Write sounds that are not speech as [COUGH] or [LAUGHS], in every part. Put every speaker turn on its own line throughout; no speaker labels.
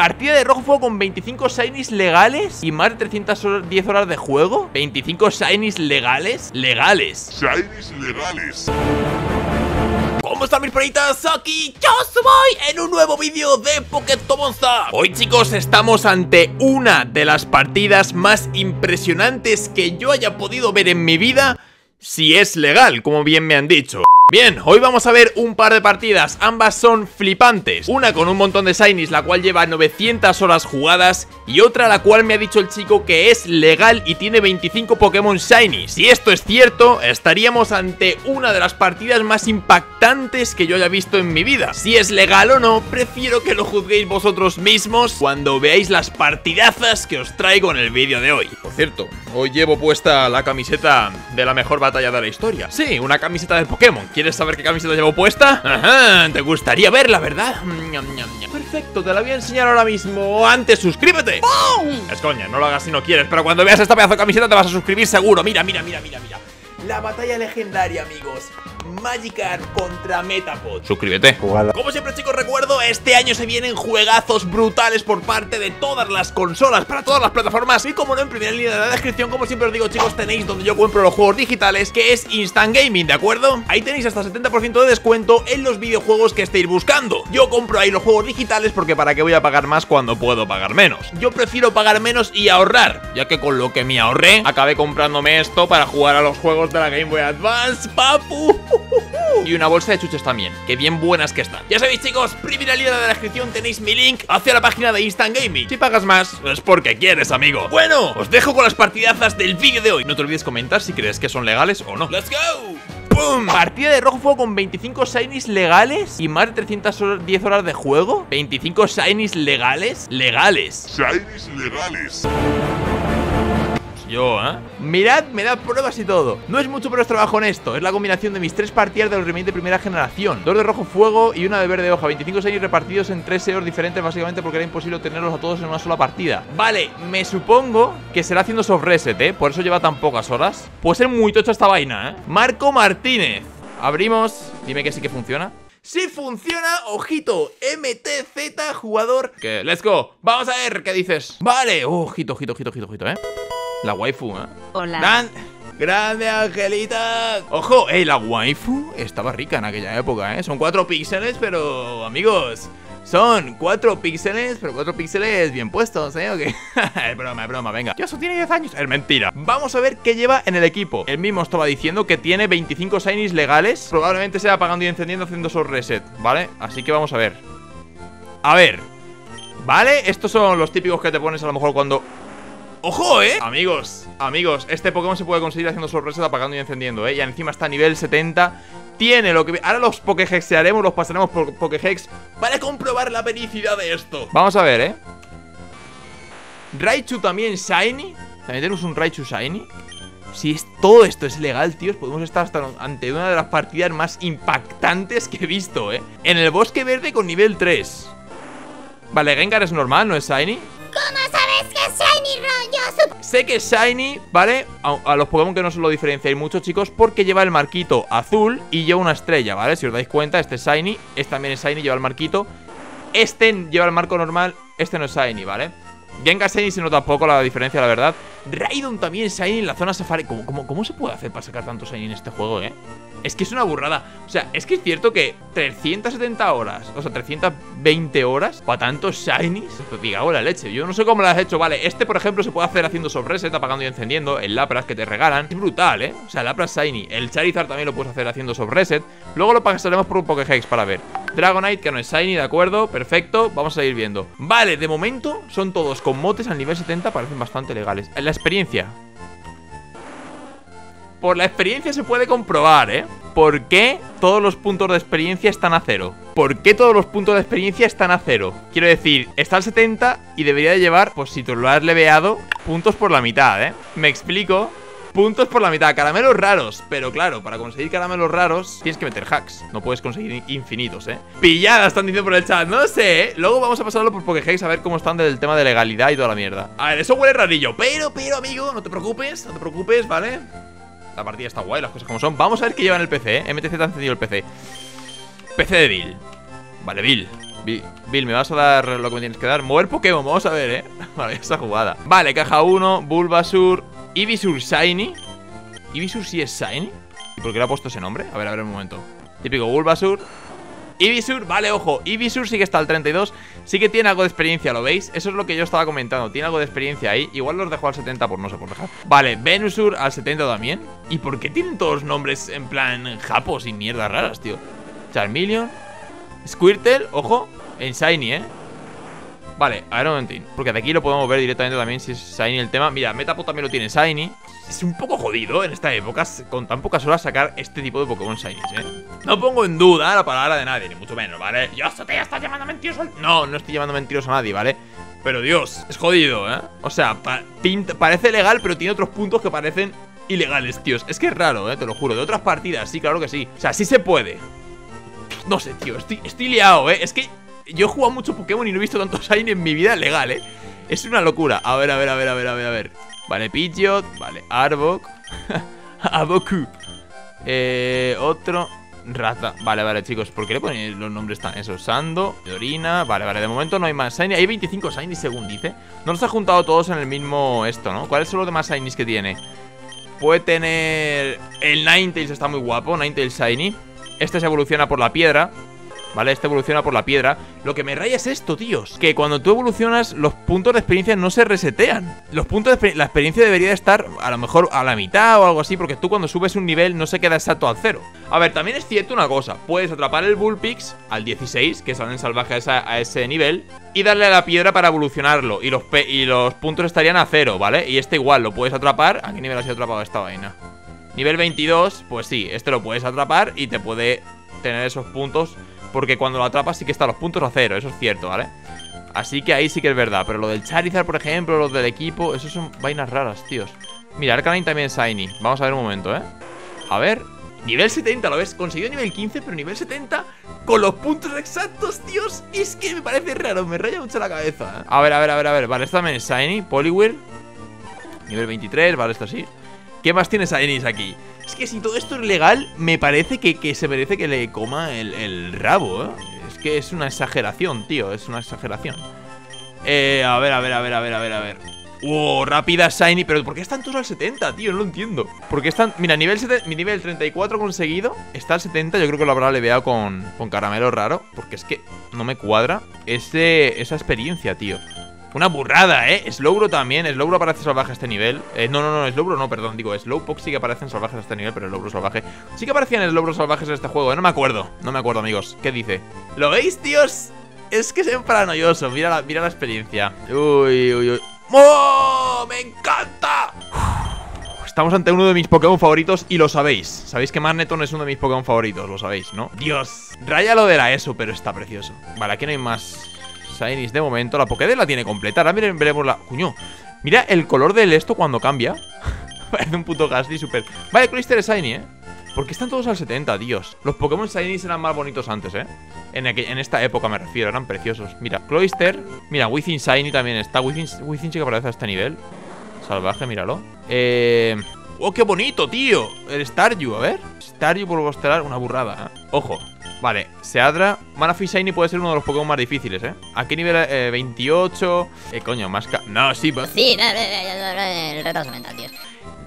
Partida de rojo fuego con 25 shinies legales y más de 310 horas de juego. 25 shinies legales. Legales.
Shinies legales.
¿Cómo están mis peritas? Aquí yo soy en un nuevo vídeo de Pokémon Hoy chicos estamos ante una de las partidas más impresionantes que yo haya podido ver en mi vida Si es legal, como bien me han dicho Bien, hoy vamos a ver un par de partidas, ambas son flipantes. Una con un montón de shinies, la cual lleva 900 horas jugadas Y otra la cual me ha dicho el chico que es legal y tiene 25 Pokémon shiny Si esto es cierto, estaríamos ante una de las partidas más impactantes que yo haya visto en mi vida. Si es legal o no, prefiero que lo juzguéis vosotros mismos Cuando veáis las partidazas que os traigo en el vídeo de hoy cierto, hoy llevo puesta la camiseta de la mejor batalla de la historia. Sí, una camiseta de Pokémon. ¿Quieres saber qué camiseta llevo puesta? Ajá, te gustaría verla, ¿verdad? Perfecto, te la voy a enseñar ahora mismo. Antes, suscríbete. Es coña, no lo hagas si no quieres Pero cuando veas esta pedazo de camiseta te vas a suscribir seguro. Mira, mira, mira, mira, mira La batalla legendaria, amigos. Magikarp contra Metapod. Suscríbete. Como siempre chicos recuerdo, este año se vienen juegazos brutales por parte de todas las consolas Para todas las plataformas Y como no, en primera línea de la descripción, como siempre os digo chicos Tenéis donde yo compro los juegos digitales Que es Instant Gaming, ¿de acuerdo? Ahí tenéis hasta 70% de descuento en los videojuegos que estéis buscando. Yo compro ahí los juegos digitales porque para qué voy a pagar más cuando puedo pagar menos Yo prefiero pagar menos y ahorrar Ya que con lo que me ahorré, acabé comprándome esto para jugar a los juegos de la Game Boy Advance, papu. Y una bolsa de chuches también, que bien buenas que están. Ya sabéis chicos, primera línea de la descripción tenéis mi link hacia la página de Instant Gaming. Si pagas más, es porque quieres amigo. Bueno, os dejo con las partidazas del vídeo de hoy. No te olvides comentar si crees que son legales o no. ¡Let's go! ¡Pum! Partida de rojo fuego con 25 shinies legales y más de 310 horas de juego. 25 shinies legales. Legales.
Shinies legales.
Yo, ¿eh? Mirad, me da pruebas y todo No es mucho pero es trabajo en esto Es la combinación de mis tres partidas de los remakes de primera generación Dos de rojo fuego y una de verde hoja 25 shinies repartidos en tres SEOs diferentes Básicamente porque era imposible tenerlos a todos en una sola partida Vale, me supongo que será haciendo soft reset, ¿eh? Por eso lleva tan pocas horas Puede ser muy tocha esta vaina, ¿eh? Marco Martínez Abrimos Dime que sí que funciona ¡Sí funciona! ¡Ojito! MTZ jugador Que, let's go Vamos a ver qué dices Vale, oh, ojito, ojito, ojito, ojito, ojito, ¿eh? La waifu, ¿eh?
Hola.
Gran- ¡Grande, Angelita! ¡Ojo! ¡Ey, la waifu! Estaba rica en aquella época, ¿eh? Son cuatro píxeles, pero... Amigos... Son cuatro píxeles, pero cuatro píxeles bien puestos, ¿eh? ¿O qué? [LAUGHS] es broma, es broma, venga. Ya eso tiene 10 años. Es mentira. Vamos a ver qué lleva en el equipo. Él mismo estaba diciendo que tiene 25 shinies legales. Probablemente sea apagando y encendiendo haciendo su reset, ¿vale? Así que vamos a ver. A ver. ¿Vale? Estos son los típicos que te pones a lo mejor cuando ¡Ojo, eh! Amigos, amigos, este Pokémon se puede conseguir haciendo reset apagando y encendiendo, eh Y encima está a nivel 70 Tiene lo que... Ahora los Pokehexearemos, los pasaremos por Pokehex Para comprobar la vericidad de esto. Vamos a ver, eh. Raichu también Shiny. También tenemos un Raichu Shiny. Si es, todo esto es legal, tíos, podemos estar hasta ante una de las partidas más impactantes que he visto, ¿eh? En el bosque verde con nivel 3 Vale, Gengar es normal, no es Shiny
¿Cómo sabes que es Shiny?
Sé que es Shiny, ¿vale? A, a los Pokémon que no se lo diferenciáis mucho, chicos Porque lleva el marquito azul y lleva una estrella, ¿vale? Si os dais cuenta, este es Shiny Este también es Shiny, lleva el marquito Este lleva el marco normal, este no es Shiny, ¿vale? Gengar Shiny se nota poco la diferencia, la verdad. Raidon también Shiny en la zona Safari. ¿Cómo, cómo, cómo se puede hacer para sacar tanto Shiny en este juego, eh? Es que es una burrada. O sea, es que es cierto que 370 horas O sea, 320 horas Para tantos shinies Pues diga, la leche Yo no sé cómo lo has hecho. Vale, este por ejemplo se puede hacer haciendo soft reset Apagando y encendiendo El Lapras que te regalan. Es brutal, ¿eh? O sea, Lapras shiny El Charizard también lo puedes hacer haciendo soft reset Luego lo pasaremos por un Pokéhex para ver Dragonite que no es shiny, de acuerdo Perfecto Vamos a ir viendo Vale, de momento son todos con motes al nivel 70 Parecen bastante legales La experiencia por la experiencia se puede comprobar, ¿eh? ¿Por qué todos los puntos de experiencia están a cero? ¿Por qué todos los puntos de experiencia están a cero? Quiero decir, está al 70 y debería de llevar, pues si tú lo has leveado, puntos por la mitad, ¿eh? Me explico. Puntos por la mitad, caramelos raros. Pero claro, para conseguir caramelos raros Tienes que meter hacks, no puedes conseguir infinitos, eh Pillada, están diciendo por el chat. No sé, ¿eh? luego vamos a pasarlo por Pokéhex A ver cómo están del tema de legalidad y toda la mierda. A ver, eso huele rarillo. Pero, pero, amigo, no te preocupes No te preocupes, ¿vale? La partida está guay, las cosas como son. Vamos a ver qué lleva en el PC, ¿eh? MTZ ha encendido el PC PC de Bill. Vale, Bill. Bill, ¿me vas a dar lo que me tienes que dar? Mover Pokémon, vamos a ver, ¿eh? [LAUGHS] Esa jugada. Vale, caja 1, Bulbasur Ibisur Shiny ¿Ibisur sí es Shiny? ¿Y por qué le ha puesto ese nombre? A ver, a ver un momento Típico Bulbasur Ibisur, vale, ojo, Ibisur sí que está al 32 Sí que tiene algo de experiencia, ¿lo veis? Eso es lo que yo estaba comentando, tiene algo de experiencia ahí Igual los dejo al 70 por no sé por dejar Vale, Venusur al 70 también ¿Y por qué tienen todos los nombres en plan japos y mierdas raras, tío? Charmeleon Squirtle, ojo, en Shiny, ¿eh? Vale, a ver un momentín Porque de aquí lo podemos ver directamente también si es Shiny el tema Mira, Metapod también lo tiene Shiny es un poco jodido en esta época con tan pocas horas sacar este tipo de Pokémon Shinies, ¿eh? No pongo en duda la palabra de nadie, ni mucho menos, ¿vale? Yo te estás llamando mentiroso. No, no estoy llamando mentiroso a nadie, ¿vale? Pero Dios, es jodido, ¿eh? O sea, parece legal, pero tiene otros puntos que parecen ilegales, tíos. Es que es raro, ¿eh? Te lo juro. De otras partidas, sí, claro que sí. O sea, sí se puede. No sé, tío, estoy, estoy liado, ¿eh? Es que yo he jugado mucho Pokémon y no he visto tanto Shiny en mi vida legal, ¿eh? Es una locura. A ver, a ver, a ver, a ver, a ver, a ver. Vale, Pidgeot, vale, Arbok [LAUGHS] Aboku Eh, otro Rata, vale, vale, chicos ¿Por qué le ponen los nombres tan esos? Sando, Dorina, vale, vale, de momento no hay más Shiny Hay 25 Shiny según dice No los ha juntado todos en el mismo esto, ¿no? ¿Cuáles son los demás Shinies que tiene? Puede tener... El Ninetales está muy guapo, Ninetales Shiny Este se evoluciona por la piedra ¿vale? Este evoluciona por la piedra Lo que me raya es esto, tíos Que cuando tú evolucionas, los puntos de experiencia no se resetean Los puntos de la experiencia debería estar a lo mejor a la mitad o algo así Porque tú cuando subes un nivel no se queda exacto al cero A ver, también es cierto una cosa Puedes atrapar el Bullpix al 16, que salen salvajes a, a ese nivel Y darle a la piedra para evolucionarlo y los, y los puntos estarían a cero, ¿vale? Y este igual, lo puedes atrapar ¿A qué nivel has atrapado esta vaina? Nivel 22, pues sí, este lo puedes atrapar y te puede tener esos puntos porque cuando lo atrapas sí que está los puntos a cero, eso es cierto, ¿vale? Así que ahí sí que es verdad Pero lo del Charizard, por ejemplo, lo del equipo Eso son vainas raras, tíos Mira, Arcanine también es Shiny Vamos a ver un momento, ¿eh? A ver Nivel 70, ¿lo ves? Consiguió nivel 15, pero nivel 70 Con los puntos exactos, tíos Es que me parece raro, me raya mucho la cabeza ¿eh? A ver, a ver, a ver, a ver Vale, esta también es Shiny, Poliwhirl Nivel 23, vale, esto sí ¿Qué más tienes Shinies aquí? Es que si todo esto es legal, me parece que, se merece que le coma el, rabo, ¿eh? Es que es una exageración, tío, es una exageración. Eh, a ver, a ver, a ver, a ver, a ver, a ver. ¡Wow! Rápida, Shiny. Pero ¿por qué están todos al 70, tío? No lo entiendo. Porque están. Mira, nivel mi nivel 34 conseguido está al 70. Yo creo que lo habrá leveado con, con caramelo raro. Porque es que no me cuadra ese, esa experiencia, tío. Una burrada, ¿eh? Slowbro también. Slowbro aparece salvaje a este nivel. Eh, no, no, no. Slowbro no, perdón. Digo, Slowpoke sí que aparecen salvajes a este nivel, pero Slowbro salvaje. Sí que aparecían Slowbro salvajes en este juego, ¿eh? No me acuerdo. No me acuerdo, amigos. ¿Qué dice? ¿Lo veis, tíos? Es que es paranoioso. Mira la, mira la experiencia. Uy, uy, uy. ¡Oh! ¡Me encanta! Estamos ante uno de mis Pokémon favoritos y lo sabéis. Sabéis que Magneton es uno de mis Pokémon favoritos, lo sabéis, ¿no? Dios, raya lo de la ESO, pero está precioso. Vale, aquí no hay más De momento. La Pokédex la tiene completa. Ahora miren, veremos la... Cuño. Mira el color del esto cuando cambia. [LAUGHS] Parece un puto Gasly super. Vale, Cloyster es Shiny, ¿eh? Porque están todos al 70, Dios. Los Pokémon Shinies eran más bonitos antes, ¿eh? En, en esta época me refiero, eran preciosos. Mira, Cloyster. Mira, Within Shiny también está. Within, Within sí que aparece a este nivel. Salvaje, míralo. Eh... ¡Oh, qué bonito, tío! El Staryu, a ver. Staryu por estelar, una burrada, ¿eh? Ojo, Vale, Seadra Manaphy Shiny puede ser uno de los Pokémon más difíciles, ¿eh? Aquí nivel 28 eh, eh, coño, más... No, sí, pues
Sí, no, el retraso mental, tío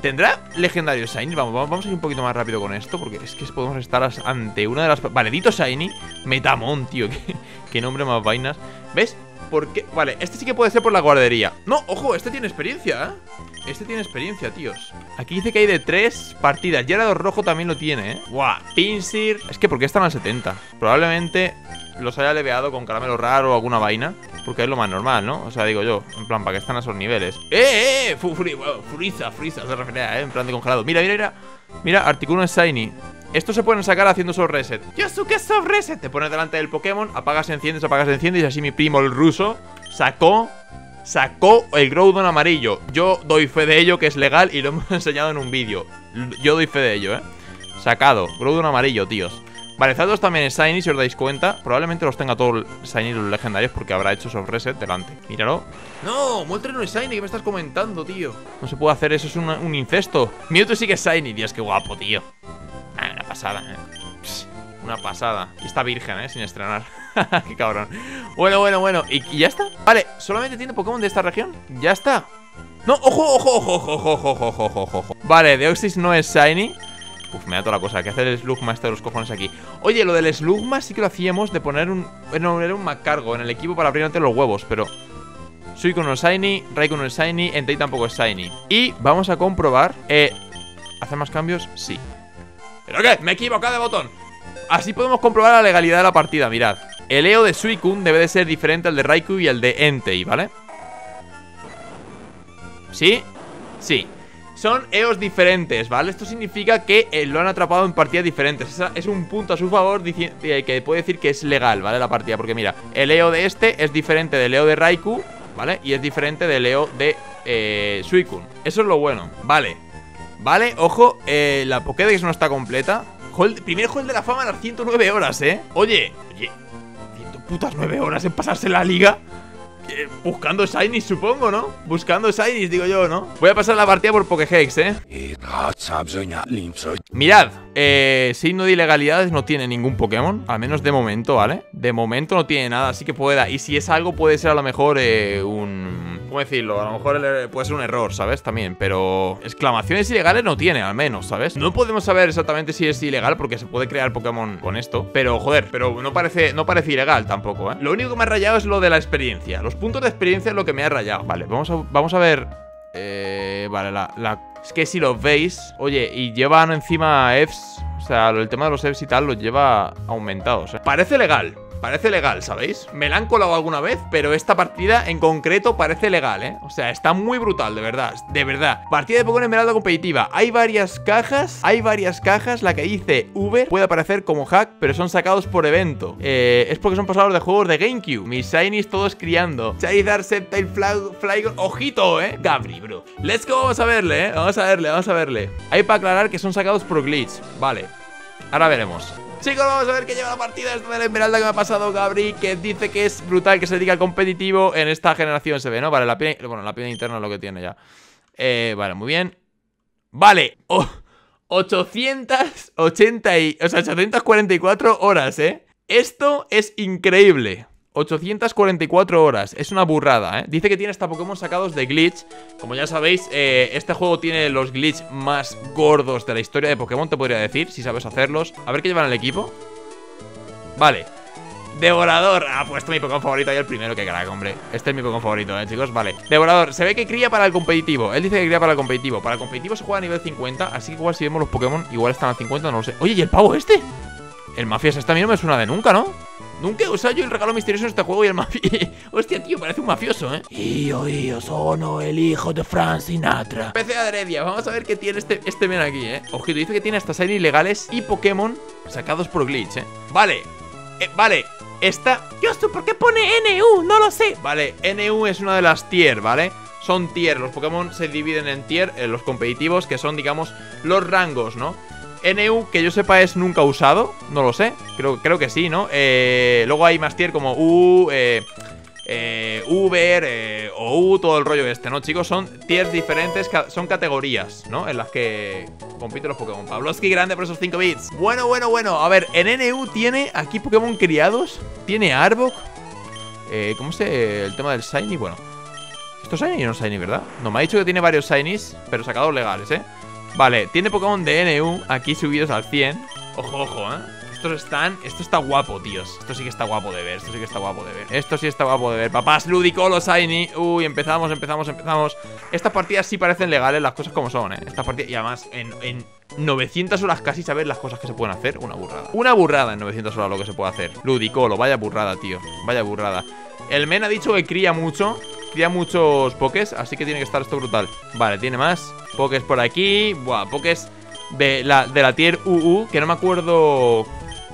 ¿Tendrá legendario Shiny? Vamos, vamos a ir un poquito más rápido con esto Porque es que podemos estar ante una de las... Vale, Dito Shiny Metamon, tío qué, qué nombre más vainas ¿Ves? Porque, vale, este sí que puede ser por la guardería No, ojo, este tiene experiencia, ¿eh? Este tiene experiencia, tíos Aquí dice que hay de tres partidas Gerardo Rojo también lo tiene, ¿eh? Guau, Pinsir Es que, ¿por qué están al 70? Probablemente los haya leveado con caramelo raro o alguna vaina Porque es lo más normal, ¿no? O sea, digo yo, en plan, ¿para qué están a esos niveles? ¡Eh, eh! Furiza, Furiza, se refería, ¿eh? En plan de congelado Mira, mira, mira Mira, Articuno es Shiny esto se pueden sacar haciendo soft reset. Yosuke soft reset Te pones delante del Pokémon Apagas, enciendes, apagas, enciendes Y así mi primo, el ruso Sacó Sacó el Groudon amarillo. Yo doy fe de ello que es legal Y lo hemos [LAUGHS] enseñado en un vídeo. Yo doy fe de ello, eh Sacado Groudon amarillo, tíos. Vale, Zados también es Shiny, si os dais cuenta. Probablemente los tenga todos Shiny los legendarios Porque habrá hecho soft reset delante. Míralo. No, Moltres no es Shiny, ¿qué me estás comentando, tío? No se puede hacer eso, es un, un incesto. Mewtwo sí que es Shiny, Dios, qué guapo, tío pasada, ¿eh? Una pasada. Y está virgen, ¿eh? Sin estrenar. [LAUGHS] Qué cabrón. Bueno, bueno, bueno. ¿Y, ya está? Vale, ¿solamente tiene Pokémon de esta región? Ya está. No, ojo, ojo, ojo, ojo, ojo, ojo, ojo, ojo. Vale, Deoxys no es Shiny. Uf, me da toda la cosa. ¿Qué hace el Slugma este de los cojones aquí? Oye, lo del Slugma sí que lo hacíamos de poner un... Bueno, era un Macargo en el equipo para abrir antes los huevos, pero... Suicune no es Shiny, Raikou no es Shiny, Entei tampoco es Shiny. Y vamos a comprobar... Eh, ¿Hacer más cambios? Sí. ¿Pero qué? Me he equivocado de botón. Así podemos comprobar la legalidad de la partida, mirad. El EO de Suicune debe de ser diferente al de Raikou y al de Entei, ¿vale? ¿Sí? Sí son EOS diferentes, ¿vale? Esto significa que eh, lo han atrapado en partidas diferentes Esa Es un punto a su favor eh, que puede decir que es legal, ¿vale? La partida, porque mira, el EO de este es diferente del EO de Raikou, ¿vale? Y es diferente del EO de eh, Suicune Eso es lo bueno, vale Vale, ojo, eh, la Pokédex no está completa Primer hold de la fama a las 109 horas, ¿eh? Oye, oye 100 putas 9 horas en pasarse la liga eh, buscando Shinies, supongo, ¿no? Buscando Shinies, digo yo, ¿no? Voy a pasar la partida por Pokéhex, ¿eh? Mirad, eh, signo de ilegalidades no tiene ningún Pokémon Al menos de momento, ¿vale? De momento no tiene nada, así que pueda Y si es algo puede ser a lo mejor eh, un... ¿Cómo decirlo? A lo mejor puede ser un error, ¿sabes? También, pero... Exclamaciones ilegales no tiene, al menos, ¿sabes? No podemos saber exactamente si es ilegal Porque se puede crear Pokémon con esto Pero, joder, pero no parece, no parece ilegal tampoco, ¿eh? Lo único que me ha rayado es lo de la experiencia Los puntos de experiencia es lo que me ha rayado Vale, vamos a, vamos a ver eh, Vale, la, es que si lo veis, oye, y llevan encima EFs, o sea, el tema de los EFs y tal los lleva aumentados. ¿eh? Parece legal, Parece legal, ¿sabéis? Me la han colado alguna vez, pero esta partida en concreto parece legal, ¿eh? O sea, está muy brutal, de verdad, de verdad. Partida de Pokémon Emeralda competitiva. Hay varias cajas, hay varias cajas La que dice Uber puede aparecer como hack Pero son sacados por evento. Eh, Es porque son pasados de juegos de GameCube. Mis Shinies todos criando. Charizard, Sceptile, Flygon Ojito, ¿eh? Gabri, bro. Let's go, vamos a verle, ¿eh? Vamos a verle, vamos a verle. Hay para aclarar que son sacados por glitch. Vale. Ahora veremos Chicos, vamos a ver qué lleva la partida esta de la Esmeralda que me ha pasado Gabri Que dice que es brutal que se dedica competitivo En esta generación se ve, ¿no? Vale, la piel, bueno, la piel interna es lo que tiene ya eh, Vale, muy bien Vale, 880 y, o sea, 844 horas, ¿eh? Esto es increíble 844 horas, es una burrada, ¿eh? Dice que tiene hasta Pokémon sacados de glitch. Como ya sabéis, eh, este juego tiene los glitch más gordos de la historia de Pokémon, te podría decir, si sabes hacerlos. A ver qué llevan el equipo. Vale. Devorador, ha puesto mi Pokémon favorito ahí el primero, que crack, hombre. Este es mi Pokémon favorito, eh, chicos, vale. Devorador, se ve que cría para el competitivo. Él dice que cría para el competitivo. Para el competitivo se juega a nivel 50 Así que igual si vemos los Pokémon, igual están a 50, no lo sé. Oye, ¿y el pavo este? El Mafias este a mí no me suena de nunca, ¿no? Nunca he usado yo el regalo misterioso en este juego y el mafioso. [LAUGHS] Hostia, tío, parece un mafioso, ¿eh? Io, io, sono el hijo de Frank Sinatra. PC Adredia, vamos a ver qué tiene este, este men aquí, ¿eh? Ojito, dice que tiene hasta series ilegales y Pokémon sacados por glitch, ¿eh? Vale, eh, vale. Esta... Dios, ¿por qué pone NU? No lo sé. Vale, NU es una de las tier, ¿vale? Son tier, los Pokémon se dividen en tier, en los competitivos, que son, digamos, los rangos, ¿no? NU, que yo sepa, es nunca usado. No lo sé. Creo, creo que sí, ¿no? Eh, luego hay más tier como U, eh, eh, Uber eh, o U, todo el rollo este, ¿no? Chicos, son tiers diferentes, son categorías, ¿no? En las que compiten los Pokémon. Pabloski grande por esos 5 bits. Bueno, bueno, bueno. A ver, en NU tiene aquí Pokémon criados. Tiene Arbok. Eh, ¿Cómo se...? El tema del Shiny, bueno. ¿Esto es Shiny o no Shiny, verdad? No, me ha dicho que tiene varios Shinies, pero sacados legales, ¿eh? Vale, tiene Pokémon de NU aquí subidos al 100 Ojo, ojo, ¿eh? Estos están... Esto está guapo, tíos. Esto sí que está guapo de ver Esto sí que está guapo de ver. Esto sí está guapo de ver. Papás los Shiny Uy, empezamos, empezamos, empezamos. Estas partidas sí parecen legales Las cosas como son, ¿eh? Estas partidas... Y además, en, en 900 horas casi saber las cosas que se pueden hacer. Una burrada. Una burrada en 900 horas lo que se puede hacer. Ludicolo, vaya burrada, tío. Vaya burrada. El men ha dicho que cría mucho Cría muchos pokés Así que tiene que estar esto brutal. Vale, tiene más Pokés por aquí. Buah, pokés de la, de la tier UU Que no me acuerdo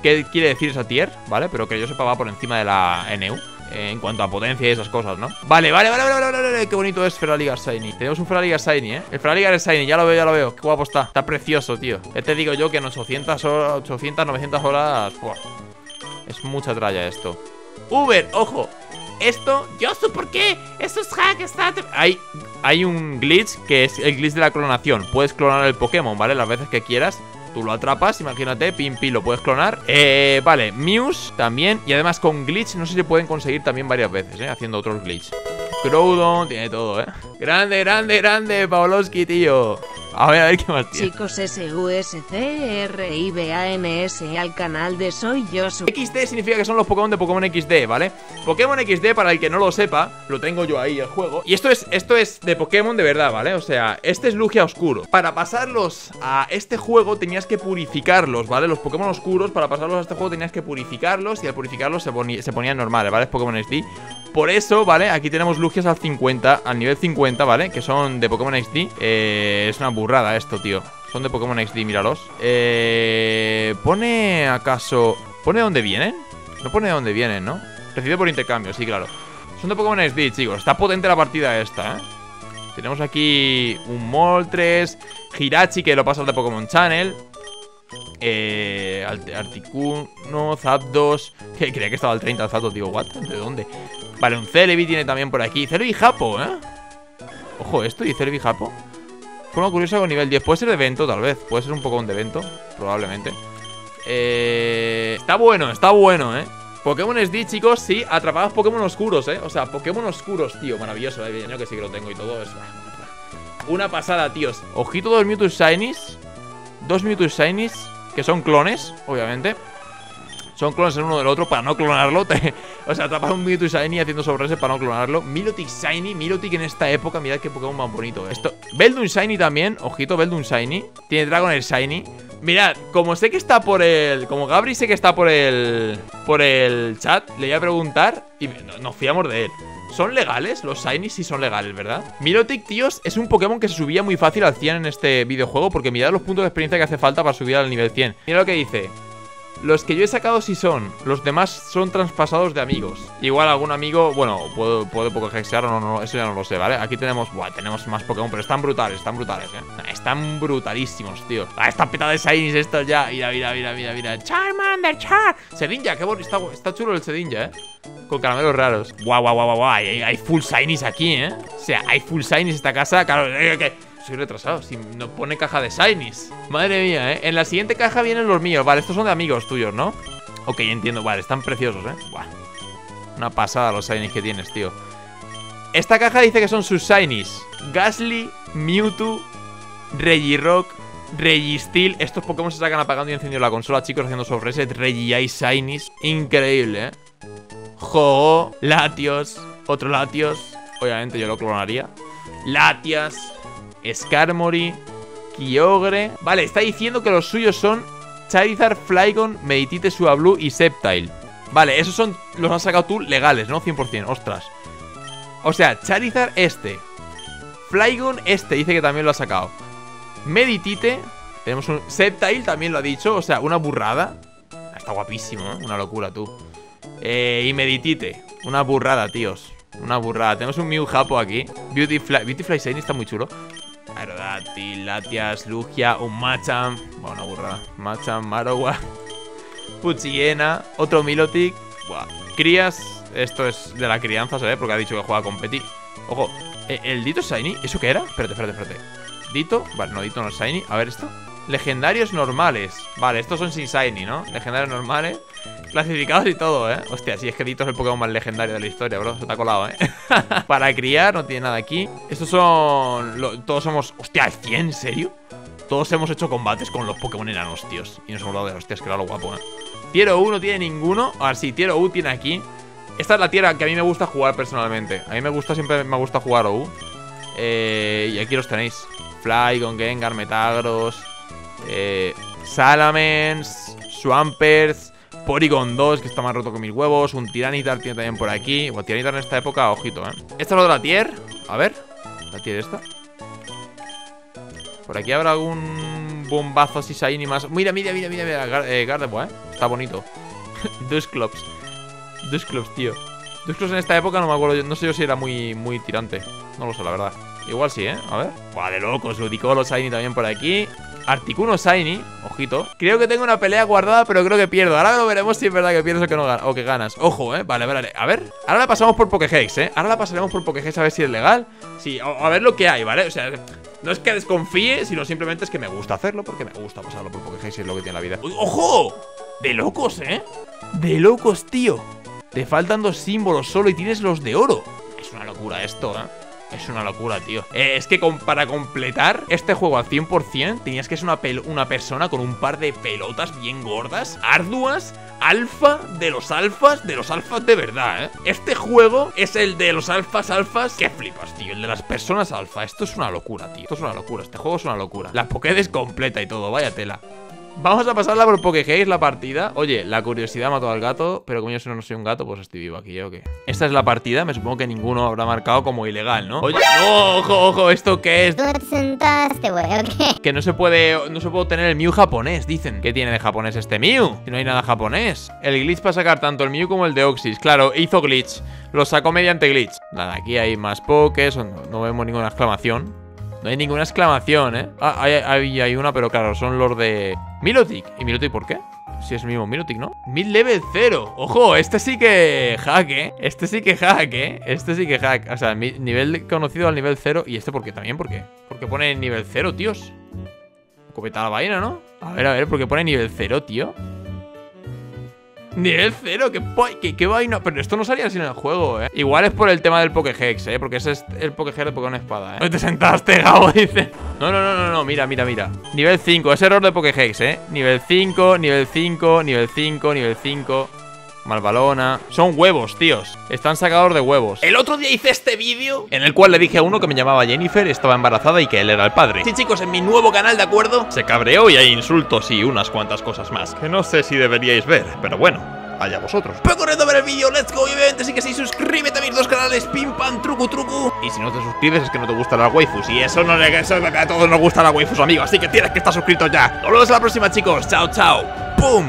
qué quiere decir esa tier ¿Vale? Pero que yo sepa va por encima de la NU en cuanto a potencia y esas cosas, ¿no? Vale, vale, vale, vale, vale, vale, qué bonito es Feraliga Shiny Tenemos un Feraliga Shiny, ¿eh? El Feraliga es Shiny, ya lo veo, ya lo veo. Qué guapo está, está precioso, tío. Ya te digo yo que en 800 horas, 800, 900 horas buah, Es mucha tralla esto. Uber, ojo esto, yo sé por qué. Esto es hack, está. Hay, hay un glitch que es el glitch de la clonación. Puedes clonar el Pokémon, ¿vale? Las veces que quieras. Tú lo atrapas, imagínate, Pimpi lo puedes clonar eh, Vale, Muse también Y además con glitch, no sé si pueden conseguir también varias veces, eh Haciendo otros glitch Crowdon, tiene todo, eh Grande, grande, grande, Pavlovsky, tío a ver, a ver qué más tiene.
Chicos, S-U-S-C-R-I-B-A-N-S al canal de Soy Yo Su-
XD significa que son los Pokémon de Pokémon XD, ¿vale? Pokémon XD, para el que no lo sepa, lo tengo yo ahí el juego. Y esto es, esto es de Pokémon de verdad, ¿vale? O sea, este es Lugia Oscuro. Para pasarlos a este juego tenías que purificarlos, ¿vale? Los Pokémon oscuros, para pasarlos a este juego tenías que purificarlos y al purificarlos se, se ponían normales, ¿vale? Es Pokémon XD. Por eso, ¿vale? Aquí tenemos Lugias al 50, al nivel 50, ¿vale? Que son de Pokémon XD. Eh, es una burrada esto, tío. Son de Pokémon XD, míralos. Eh, ¿Pone acaso... ¿Pone de dónde vienen? No pone de dónde vienen, ¿no? Recibe por intercambio, sí, claro. Son de Pokémon XD, chicos. Está potente la partida esta, ¿eh? Tenemos aquí un Moltres, Hirachi, que lo pasas de Pokémon Channel. Eh, Articuno, Zapdos. [LAUGHS] Que creía que estaba al 30 el Zapdos, digo, ¿what? ¿De dónde? Vale, un Celebi tiene también por aquí. Celebi Japo, ¿eh? Ojo, esto y Celebi Japo. Forma curiosa con nivel 10. Puede ser de evento, tal vez. Puede ser un Pokémon de evento, probablemente. Eh, está bueno, está bueno, ¿eh? Pokémon SD, chicos, sí, atrapados Pokémon oscuros, ¿eh? O sea, Pokémon oscuros, tío, maravilloso, ¿eh? Yo que sí que lo tengo y todo, es una pasada, tíos Ojito dos Mewtwo Shinies Dos Mewtwo Shinies, que son clones, obviamente Son clones el uno del otro para no clonarlo. [LAUGHS] O sea, atrapar un Mewtwo Shiny haciendo sobreses para no clonarlo. Milotic Shiny, Milotic en esta época Mirad qué Pokémon más bonito. Esto, Beldun Shiny también, ojito, Beldun Shiny. Tiene Dragonair Shiny. Mirad, como sé que está por el... Como Gabri sé que está por el... Por el chat, le voy a preguntar Y no- nos fiamos de él. ¿Son legales? Los Shinies sí son legales, ¿verdad? Milotic, tíos, es un Pokémon que se subía muy fácil al 100 en este videojuego Porque mirad los puntos de experiencia que hace falta para subir al nivel 100 Mira lo que dice Los que yo he sacado sí son Los demás son traspasados de amigos Igual algún amigo, bueno, puedo, puedo Pokéhexear o no, no, eso ya no lo sé, ¿vale? Aquí tenemos, buah, tenemos más Pokémon Pero están brutales, están brutales, ¿eh? Están brutalísimos, tío Ah, están petados de Shinies estos ya Mira, mira, mira, mira, mira Charmander, Char Sedinja, qué bonito, está, está chulo el Sedinja, ¿eh? Con caramelos raros. Guau, guau, guau, guau. Hay, hay full shinies aquí, ¿eh? O sea, hay full shinies esta casa. Claro, eh, que soy retrasado. Si no pone caja de shinies. Madre mía, ¿eh? En la siguiente caja vienen los míos. Vale, estos son de amigos tuyos, ¿no? Ok, entiendo. Vale, están preciosos, ¿eh? Buah. Una pasada los shinies que tienes, tío. Esta caja dice que son sus shinies. Gasly, Mewtwo, Regirock, Registeel. Estos Pokémon se sacan apagando y encendiendo la consola, chicos, haciendo soft reset. Regiai Shinies. Increíble, ¿eh? Ho, Latios, otro Latios. Obviamente yo lo clonaría. Latias, Skarmory, Kyogre. Vale, está diciendo que los suyos son Charizard, Flygon, Meditite, Suablu y Sceptile. Vale, esos son los has sacado tú legales, ¿no? 100%, ostras. O sea, Charizard este. Flygon este, dice que también lo ha sacado. Meditite. Tenemos un Sceptile, también lo ha dicho. O sea, una burrada. Está guapísimo, ¿eh? Una locura, tú. Eh, y Meditite. Una burrada, tíos. Una burrada. Tenemos un Mew Japo aquí. Beautyfly, Beautyfly Shiny está muy chulo. Aerodáctil, Latias, Lugia, un Machamp. Bueno, una burrada. Machamp, Marowak. Puchillena, otro Milotic. Buah. Crías. Esto es de la crianza, ¿sabes? Porque ha dicho que juega con Petit. Ojo, ¿e- ¿el Dito Shiny? ¿Eso qué era? Espérate, espérate, espérate. Dito, vale, no, Dito no es Shiny. A ver esto. Legendarios normales. Vale, estos son sin Shiny, ¿no? Legendarios normales. Clasificados y todo, ¿eh? Hostia, si es que Dito es el Pokémon más legendario de la historia, bro. Se te ha colado, ¿eh? [LAUGHS] Para criar, no tiene nada aquí. Estos son... todos somos... Hostia, ¿el 100? ¿En serio? Todos hemos hecho combates con los Pokémon enanos, tíos. Y nos hemos dado de hostias, que era lo guapo, ¿eh? Tiero U no tiene ninguno. A ver, sí, Tiero U tiene aquí. Esta es la tierra que a mí me gusta jugar personalmente. A mí me gusta, siempre me gusta jugar OU. Eh, y aquí los tenéis. Flygon, Gengar, Metagross, eh, Salamence, Swampers, Porygon 2, que está más roto que mil huevos. Un Tiranitar tiene también por aquí. Bueno, Tiranitar en esta época, ojito, ¿eh? Esta es lo de la tier. A ver, la tier esta. Por aquí habrá algún bombazo así shiny más. Mira, mira, mira, mira, mira. Gar eh, Gardevoir, ¿eh? Está bonito. [LAUGHS] Dusclops. Dusclops, tío. Dusclops en esta época no me acuerdo. No sé yo si era muy, muy tirante. No lo sé, la verdad. Igual sí, ¿eh? A ver. Buah, de locos. Ludicolo Shiny también por aquí. Articuno Shiny. Ojito. Creo que tengo una pelea guardada, pero creo que pierdo. Ahora lo veremos si es verdad que pierdes o que, no o que ganas. Ojo, ¿eh? Vale, vale. A ver. Ahora la pasamos por Pokéhex, ¿eh? Ahora la pasaremos por Pokéhex a ver si es legal. Sí, a, ver lo que hay, ¿vale? O sea, No es que desconfíe, sino simplemente es que me gusta hacerlo porque me gusta pasarlo por Pokéhex y es lo que tiene la vida. ¡Ojo! De locos, ¿eh? De locos, tío. Te faltan dos símbolos solo y tienes los de oro. Es una locura esto, ¿eh? Es una locura, tío. Eh, Es que para completar este juego al 100% Tenías que ser una, una persona con un par de pelotas bien gordas Arduas Alfa de los alfas De los alfas de verdad, eh. Este juego es el de los alfas alfas Que flipas, tío. El de las personas alfa. Esto es una locura, tío. Esto es una locura. Este juego es una locura. La Pokédex completa y todo. Vaya tela Vamos a pasarla por Pokégeis la partida Oye, la curiosidad mató al gato Pero como yo no, soy un gato, pues estoy vivo aquí, ¿o qué? Esta es la partida, me supongo que ninguno habrá marcado como ilegal, ¿no? Oye, no, ojo, ojo, ¿esto qué es?
¿Tú te sentaste, güey, o qué?
Que no se puede, no se puede obtener el Mew japonés, dicen ¿Qué tiene de japonés este Mew? Si no hay nada japonés El glitch para sacar tanto el Mew como el de Oxys Claro, hizo glitch, lo sacó mediante glitch Nada, aquí hay más pokés no, no vemos ninguna exclamación no hay ninguna exclamación, ¿eh? Ah, hay, hay, una, pero claro, son los de Milotic. ¿Y Milotic por qué? Si es el mismo Milotic, ¿no? Mid level 0 Ojo, este sí que hack, ¿eh? Este sí que hack, ¿eh? Este sí que hack O sea, nivel conocido al nivel 0 ¿Y este por qué? ¿También por qué? Porque pone nivel 0, tíos Copeta la vaina, ¿no? A ver, a ver, ¿por qué pone nivel 0, tío? Nivel 0, ¿Qué, qué, vaina. Pero esto no salía en el juego, eh. Igual es por el tema del Pokéhex, eh. Porque ese es el Pokéhex de Pokémon Espada, eh. ¿Dónde te sentaste, Gabo? Dice. No, no, no, no, no. Mira, mira, mira. Nivel 5. Es error de Pokéhex, eh. Nivel 5, nivel 5, nivel 5, nivel 5. Malvalona. Son huevos, tíos. Están sacados de huevos. El otro día hice este vídeo en el cual le dije a uno que me llamaba Jennifer, estaba embarazada y que él era el padre. Sí, chicos, en mi nuevo canal, ¿de acuerdo? Se cabreó y hay insultos y unas cuantas cosas más. Que no sé si deberíais ver, pero bueno allá vosotros. Pero corriendo a ver el vídeo, let's go. Y obviamente sí que sí, suscríbete a mis dos canales, Pim Pam, Trucu Trucu. Y si no te suscribes es que no te gustan las waifus. Y eso no es eso, a todos nos gustan las waifus, amigo. Así que tienes que estar suscrito ya. Nos vemos en la próxima, chicos. Chao, chao. ¡Pum!